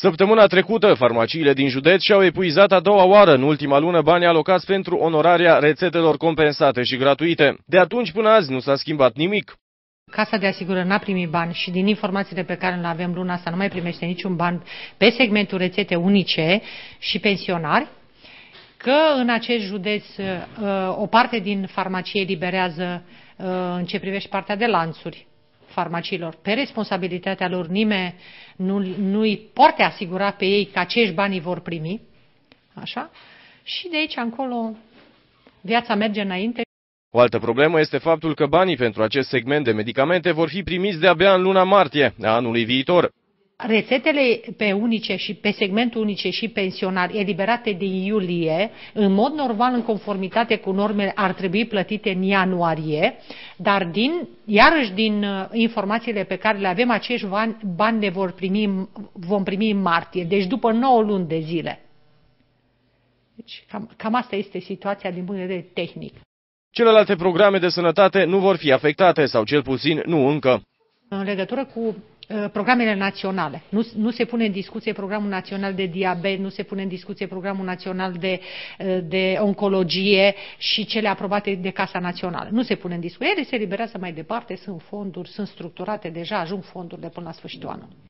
Săptămâna trecută, farmaciile din județ și-au epuizat a doua oară în ultima lună banii alocați pentru onorarea rețetelor compensate și gratuite. De atunci până azi nu s-a schimbat nimic. Casa de asigurări n-a primit bani și din informațiile pe care le avem luna asta nu mai primește niciun ban pe segmentul rețete unice și pensionari, că în acest județ uh, o parte din farmacie liberează uh, în ce privește partea de lanțuri farmaciilor pe responsabilitatea lor, nimeni nu, nu îi poate asigura pe ei că acești bani vor primi, așa, și de aici încolo viața merge înainte. O altă problemă este faptul că banii pentru acest segment de medicamente vor fi primiți de-abia în luna martie a anului viitor. Rețetele pe unice și pe segmentul unice și pensionari eliberate din iulie, în mod normal, în conformitate cu normele, ar trebui plătite în ianuarie, dar din, iarăși din uh, informațiile pe care le avem, acești bani, bani le vor primi, vom primi în martie, deci după 9 luni de zile. Deci cam, cam asta este situația din punct de vedere tehnic. Celelalte programe de sănătate nu vor fi afectate, sau cel puțin nu încă. În legătură cu Uh, programele naționale. Nu, nu se pune în discuție programul național de diabet, nu se pune în discuție programul național de, uh, de oncologie și cele aprobate de Casa Națională. Nu se pune în discuție. Ele se liberează mai departe, sunt fonduri, sunt structurate deja, ajung fondurile până la sfârșitul anului.